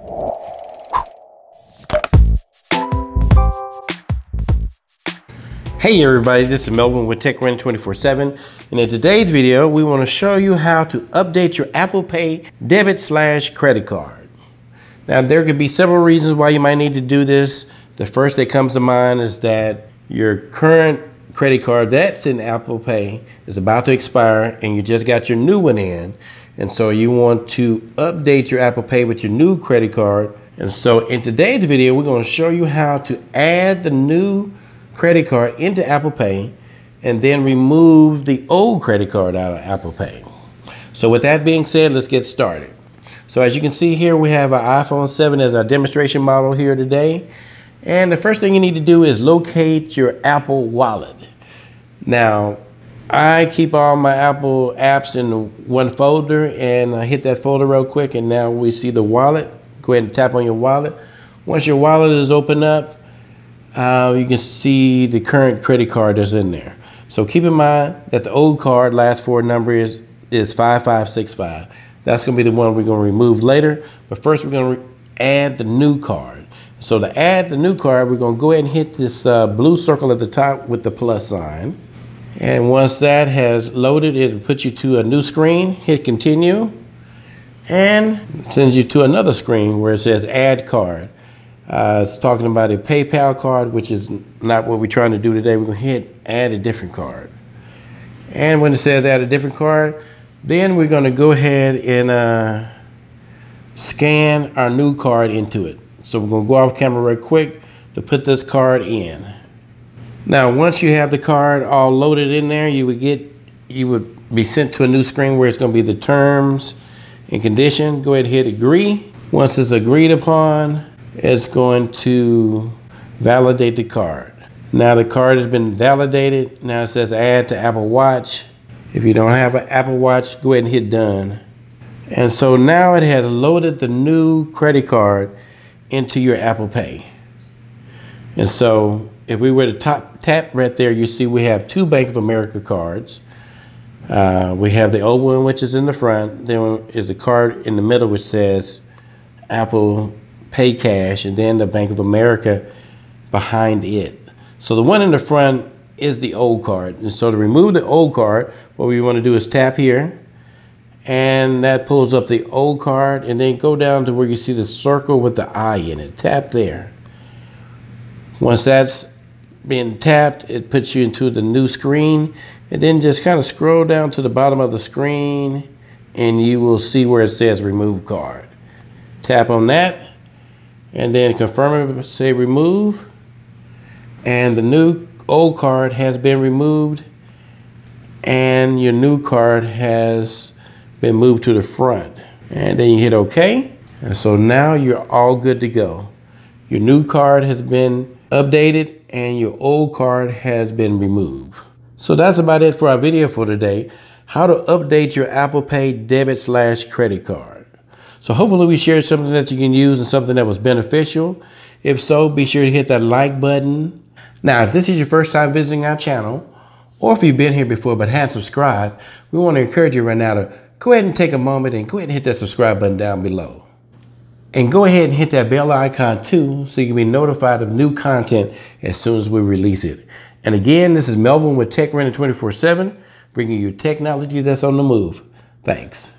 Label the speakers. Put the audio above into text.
Speaker 1: Hey everybody, this is Melvin with TechRunin 24-7 and in today's video we want to show you how to update your Apple Pay debit slash credit card. Now there could be several reasons why you might need to do this. The first that comes to mind is that your current credit card that's in Apple Pay is about to expire and you just got your new one in and so you want to update your Apple Pay with your new credit card and so in today's video we're going to show you how to add the new credit card into Apple Pay and then remove the old credit card out of Apple Pay. So with that being said, let's get started. So as you can see here, we have our iPhone 7 as our demonstration model here today. And the first thing you need to do is locate your Apple wallet. Now, I keep all my Apple apps in one folder and I hit that folder real quick and now we see the wallet. Go ahead and tap on your wallet. Once your wallet is open up, uh, you can see the current credit card that's in there. So keep in mind that the old card last four number is, is 5565. That's going to be the one we're going to remove later. But first we're going to add the new card. So to add the new card, we're going to go ahead and hit this uh, blue circle at the top with the plus sign. And once that has loaded, it will put you to a new screen. Hit continue and sends you to another screen where it says add card. Uh, it's talking about a PayPal card, which is not what we're trying to do today. We're going to hit add a different card. And when it says add a different card, then we're going to go ahead and uh, scan our new card into it. So we're going to go off camera real quick to put this card in. Now, once you have the card all loaded in there, you would get, you would be sent to a new screen where it's going to be the terms and condition. Go ahead and hit agree. Once it's agreed upon, it's going to validate the card. Now the card has been validated. Now it says add to Apple Watch. If you don't have an Apple Watch, go ahead and hit done. And so now it has loaded the new credit card into your Apple Pay. And so if we were to top, tap right there, you see we have two Bank of America cards. Uh, we have the old one, which is in the front. Then is a card in the middle, which says Apple Pay Cash, and then the Bank of America behind it. So the one in the front is the old card. And so to remove the old card, what we want to do is tap here, and that pulls up the old card, and then go down to where you see the circle with the eye in it. Tap there. Once that's been tapped, it puts you into the new screen, and then just kind of scroll down to the bottom of the screen, and you will see where it says remove card. Tap on that, and then confirm it, say remove. And the new old card has been removed and your new card has been moved to the front. And then you hit OK. And so now you're all good to go. Your new card has been updated and your old card has been removed. So that's about it for our video for today. How to update your Apple Pay debit slash credit card. So hopefully we shared something that you can use and something that was beneficial. If so, be sure to hit that like button. Now, if this is your first time visiting our channel, or if you've been here before but haven't subscribed, we want to encourage you right now to go ahead and take a moment and go ahead and hit that subscribe button down below. And go ahead and hit that bell icon too so you can be notified of new content as soon as we release it. And again, this is Melvin with Tech TechRunin 24-7, bringing you technology that's on the move. Thanks.